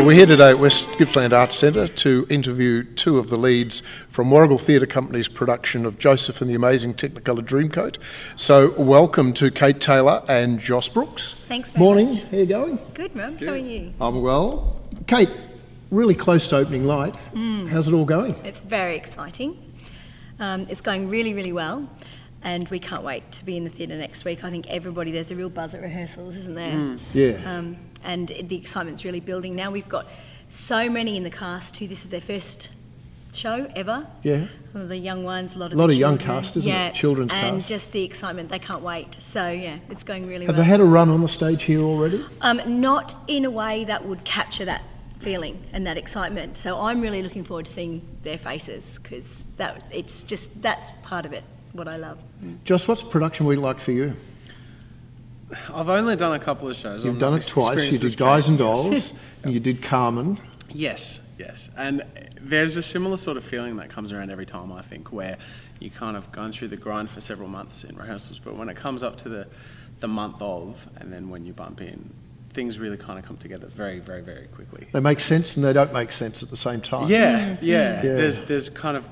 Well, we're here today at West Gippsland Arts Centre to interview two of the leads from Warragul Theatre Company's production of Joseph and the Amazing Technicolor Dreamcoat. So, welcome to Kate Taylor and Jos Brooks. Thanks very Morning, much. how you going? Good, Rob. How are you? I'm well. Kate, really close to opening night. Mm. How's it all going? It's very exciting. Um, it's going really, really well, and we can't wait to be in the theatre next week. I think everybody, there's a real buzz at rehearsals, isn't there? Yeah. Um, and the excitement's really building now. We've got so many in the cast who this is their first show ever. Yeah. The young ones, a lot of A lot of young cast, isn't it? yeah, Children's and cast. just the excitement, they can't wait. So yeah, it's going really Have well. they had a run on the stage here already? Um, not in a way that would capture that feeling and that excitement. So I'm really looking forward to seeing their faces because that it's just that's part of it. What I love. Jos, what's production week like for you? I've only done a couple of shows. You've I've done it twice. You did Guys and Dolls, yes. and you did Carmen. Yes, yes. And there's a similar sort of feeling that comes around every time, I think, where you kind of gone through the grind for several months in rehearsals, but when it comes up to the, the month of, and then when you bump in, things really kind of come together very, very, very quickly. They make sense and they don't make sense at the same time. Yeah, mm-hmm. yeah. Yeah. There's there's kind of r-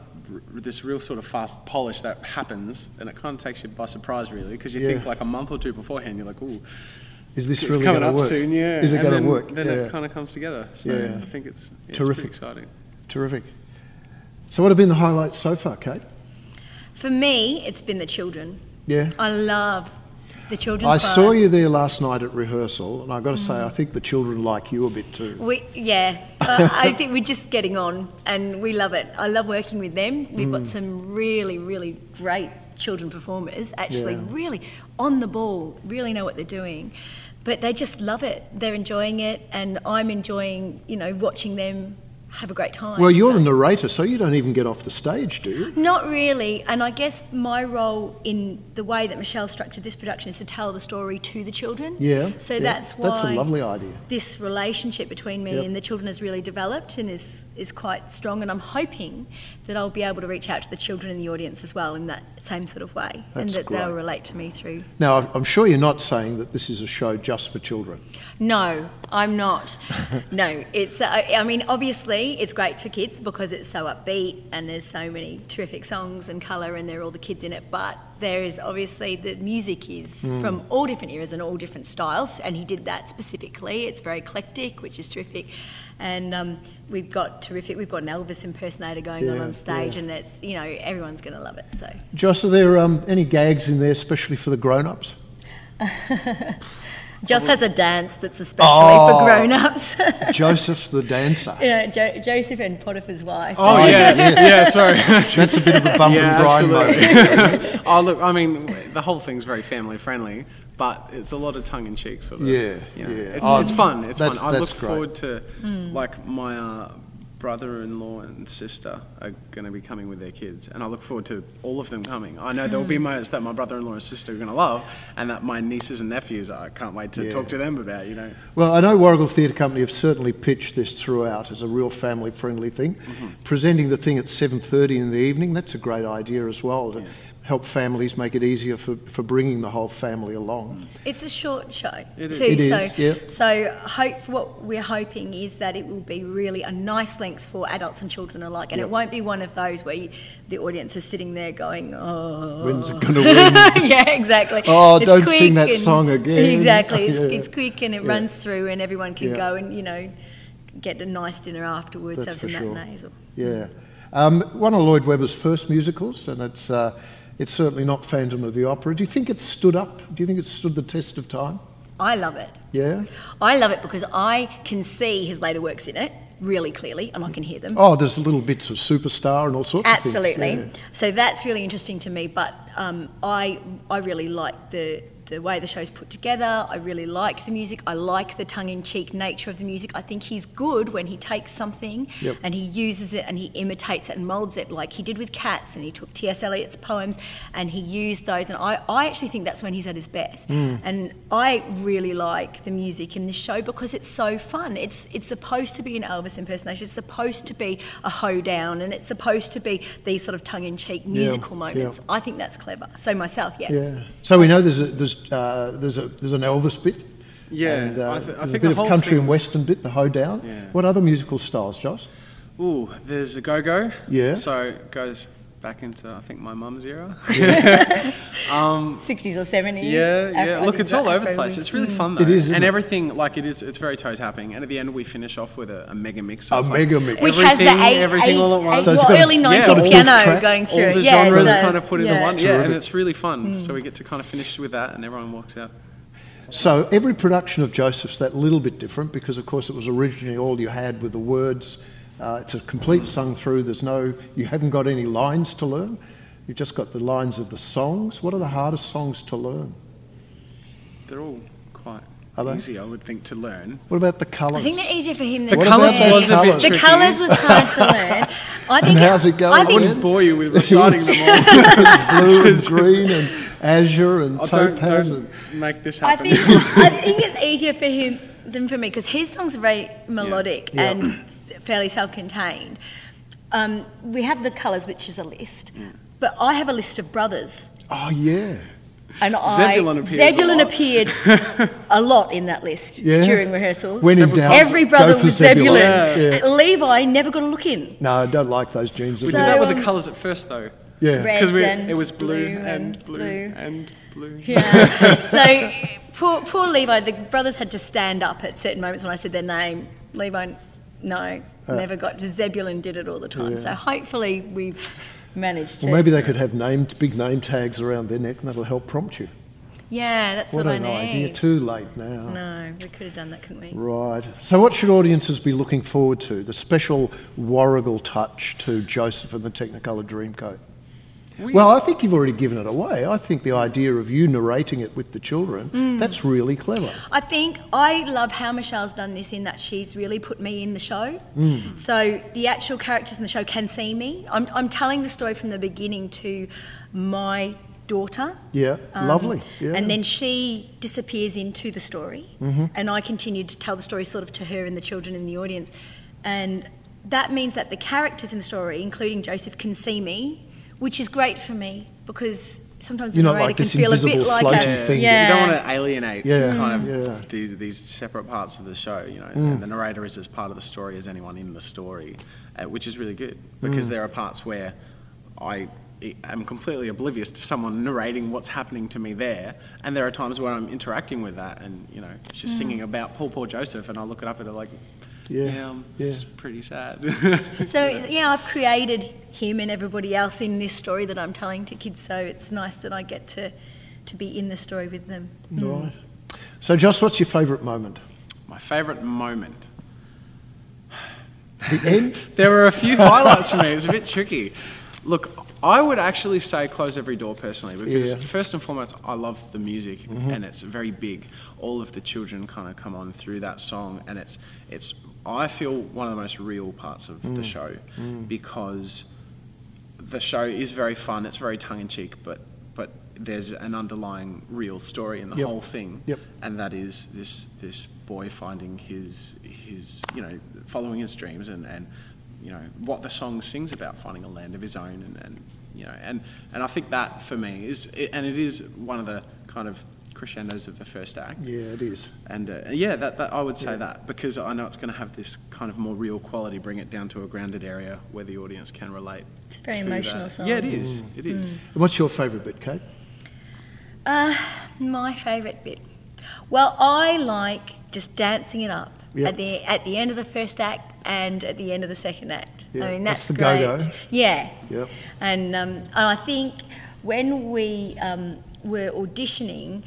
this real sort of fast polish that happens, and it kind of takes you by surprise, really, because you Yeah. think like a month or two beforehand, you're like, ooh, Is this it's really coming up work? soon, yeah. Is it going then- to work? Then yeah. it kind of comes together. So Yeah. I think it's yeah, Terrific. It's exciting. Terrific. So, what have been the highlights so far, Kate? For me, it's been the children. Yeah. I love the children's. I saw you there last night at rehearsal, and I've got to Mm. say, I think the children like you a bit too. We, yeah, uh, I think we're just getting on and we love it. I love working with them. We've Mm. got some really, really great children performers, actually, Yeah. really on the ball, really know what they're doing. But they just love it. They're enjoying it, and I'm enjoying, you know, watching them have a great time. Well, you're So- the narrator, so you don't even get off the stage, do you? Not really, and I guess my role in the way that Michelle structured this production is to tell the story to the children. Yeah. So yeah. that's why That's a lovely idea. this relationship between me Yep. and the children has really developed and is, is quite strong. And I'm hoping that I'll be able to reach out to the children in the audience as well in that same sort of way, and That's that they'll relate to me through. Now, I'm- I'm sure you're not saying that this is a show just for children. No, I'm not. no, it's. Uh, I mean, obviously, it's great for kids because it's so upbeat and there's so many terrific songs and colour, and there are all the kids in it. But there is obviously the music is from all different eras and all different styles, and he did that specifically. It's very eclectic, which is terrific. And um, we've got terrific. We've got an Elvis impersonator going on Yeah, on stage, yeah. and that's you know everyone's going to love it. So. Jos, are there um, any gags in there, especially for the grown-ups? Jos has a dance that's especially Oh. for grown-ups. Joseph the dancer. you know, jo- Joseph and Potiphar's wife. Oh, yeah, yeah. Sorry. That's a bit of a bump yeah, and grind moment. oh, look. I mean, the whole thing's very family friendly, but it's a lot of tongue in cheek, sort of. Yeah, you know. yeah. It's, Oh, it's fun. It's that's- fun. I that's look great. forward to like my uh, brother-in-law and sister are going to be coming with their kids, and I look forward to all of them coming. I know there will be mm. moments that my brother-in-law and sister are going to love, and that my nieces and nephews I can't wait to Yeah. talk to them about. You know. Well, I know Warragul Theatre Company have certainly pitched this throughout as a real family-friendly thing. Mm-hmm. Presenting the thing at 7.30 in the evening, that's a great idea as well to help families make it easier for, for bringing the whole family along. It's a short show It is. too. It so, is, yeah. so hope what we're hoping is that it will be really a nice length for adults and children alike, and Yep. it won't be one of those where you, the audience is sitting there going, "Oh, When's it going to win? yeah, exactly. Oh, It's don't sing that and- song again. Exactly. It's, Yeah. it's quick and it Yeah. runs through, and everyone can Yeah. go and you know get a nice dinner afterwards, That's have for the sure. matinees. Or, Yeah. Um, one of Lloyd Webber's first musicals, and it's, uh, it's certainly not Phantom of the Opera. Do you think it stood up? Do you think it stood the test of time? I love it. Yeah? I love it because I can see his later works in it really clearly, and I can hear them. Oh, there's little bits of Superstar and all sorts Absolutely. of things. yeah. So that's really interesting to me. But um, I I really like the the way the show's put together. I really like the music. I like the tongue-in-cheek nature of the music. I think he's good when he takes something Yep. and he uses it and he imitates it and molds it, like he did with Cats. And he took T.S. Eliot's poems and he used those. And I, I actually think that's when he's at his best. Hmm. And I really like the music in this show because it's so fun. It's it's supposed to be an Elvis impersonation. It's supposed to be a hoedown, and it's supposed to be these sort of tongue-in-cheek musical yeah. moments. I think that's clever. So myself, yes. Yeah. So we know there's a, there's uh, there's a there's an Elvis bit. Yeah, and, uh, I th- I think a bit the of country and western bit, the hoedown. Yeah. What other musical styles, Jos? Ooh, there's a go-go. Yeah. So it goes back into I think my mum's era. Um, 60s or 70s. Yeah, yeah. I Look, it's all over the place. It's really mm. fun though. It and it? everything like it is. It's very toe tapping. And at the end, we finish off with a, a mega mix. A like mega mix. Which has the everything- eight, everything eight, all at once. eight- So well, got early 90s yeah, all piano track, going through all it. the yeah, genres kind of put into yeah. one. Yeah, and it's really fun. Mm. So we get to kind of finish with that, and everyone walks out. So every production of Joseph's that little bit different because, of course, it was originally all you had with the words. Uh, it's a complete sung through. There's no, you haven't got any lines to learn. You've just got the lines of the songs. What are the hardest songs to learn? They're all quite easy, I would think, to learn. What about the colours? I think they're easier for him The than What colours was a colours? bit The colours was hard to learn. I think how's it going? I I think wouldn't bore you with reciting them all. blue and green and azure and Oh, don't, don't make this happen. I happen. think I think it's easier for him than for me because his songs are very melodic Yeah. and fairly self-contained. Um, we have the colours, which is a list, but I have a list of brothers, oh, yeah. and Zebulon I appears a Zebulon lot. appeared a lot in that list Yeah. during rehearsals. When in doubt, times. Every go brother for was Zebulon. Yeah. Uh, Levi never got a look in. No, I don't like those jeans. we So, did that with the colours at first, though. yeah. Because and it was blue, blue and and blue blue. and blue. Yeah. so poor, poor Levi, the brothers had to stand up at certain moments when I said their name. Levi, no, never got to. Zebulon did it all the time. Uh. Yeah. So hopefully we've managed to. Well, maybe they could have named big name tags around their neck and that'll help prompt you. Yeah, that's What I need. what, an I idea. need. Too late now. No, we could have done that, couldn't we? Right. So, what should audiences be looking forward to? The special Warragul touch to Joseph and the Technicolor Dreamcoat. We- Well, I think you've already given it away. I think the idea of you narrating it with the children, mm. that's really clever. I think I love how Michelle's done this in that she's really put me in the show. Mm. So the actual characters in the show can see me. I'm, I'm telling the story from the beginning to my daughter. Yeah, Um, lovely. Yeah. And then she disappears into the story, mm-hmm. and I continue to tell the story sort of to her and the children in the audience. And that means that the characters in the story, including Joseph, can see me, which is great for me because sometimes the You're narrator like can feel a bit like floaty a thing yeah. You don't want to alienate Yeah, kind of yeah. Mm. these, these separate parts of the show, you know. And the narrator is as part of the story as anyone in the story, uh, which is really good because Mm. there are parts where I am completely oblivious to someone narrating what's happening to me there, and there are times where I'm interacting with that, and you know, she's singing about Poor Poor Joseph, and I look it up and I'm like, Yeah, yeah, um, yeah. it's pretty sad. So yeah, I've created him and everybody else in this story that I'm telling to kids. So it's nice that I get to to be in the story with them. Right. So, Jos, what's your favourite moment? My favourite moment. The end? There were a few highlights for me. It's a bit tricky. Look, I would actually say close every door personally because Yeah. Mm-hmm. first and foremost, I love the music and it's very big. All of the children kind of come on through that song, and it's it's I feel one of the most real parts of Mm. the show because the show is very fun. It's very tongue in cheek, but but there's an underlying real story in the Yep. whole thing, Yep. and that is this this boy finding his his you know following his dreams and and you know what the song sings about finding a land of his own and, and you know and and I think that for me is and it is one of the kind of crescendos of the first act. Yeah, it is. And uh, yeah, that, that I would say that because I know it's going to have this kind of more real quality, bring it down to a grounded area where the audience can relate. It's a very emotional that. song. Yeah, it is. It is. Mm. is. What's your favourite bit, Kate? Uh, my favourite bit. Well, I like just dancing it up Yep. at the at the end of the first act and at the end of the second act. Yeah, I mean, that's that's, the great. go-go. Yeah. Yep. And um, and I think when we um, were auditioning,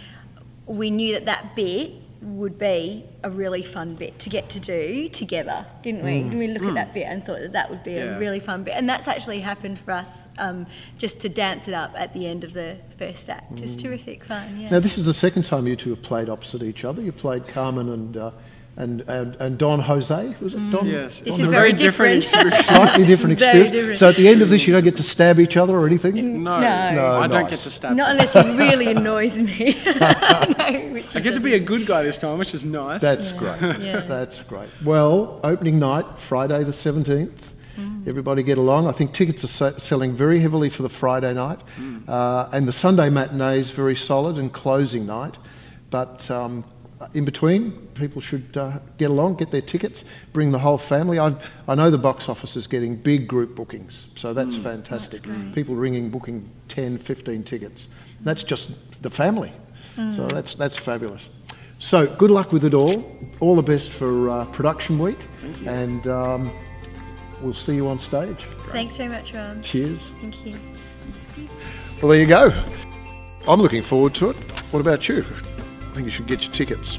we knew that that bit would be a really fun bit to get to do together, didn't we? Didn't we look at that bit and thought that that would be Yeah. a really fun bit? And that's actually happened for us, um, just to dance it up at the end of the first act. It's terrific fun, yeah. Now, this is the second time you two have played opposite each other. You played Carmen and uh, and, and and Don Jose. Was it Don? Yes, This it's is a very very different, different. Slightly different Very experience. different. So at the end of this, you don't get to stab each other or anything. No, No. I don't get to stab. Not unless he really annoys me. no, which I get to be a good guy this time, which is nice. That's Yeah. great. Yeah. That's great. Well, opening night, Friday the 17th. Everybody get along. I think tickets are se- selling very heavily for the Friday night. Uh, and the Sunday matinee is very solid and closing night. But um, in between, people should uh, get along, get their tickets, bring the whole family. I, I know the box office is getting big group bookings, so that's fantastic. People ringing, booking 10, 15 tickets. That's just the family. So that's, that's fabulous. So good luck with it all. All the best for uh, production week. And um, we'll see you on stage. Thanks very much, Ron. Cheers. Thank you. Well, there you go. I'm looking forward to it. What about you? I think you should get your tickets.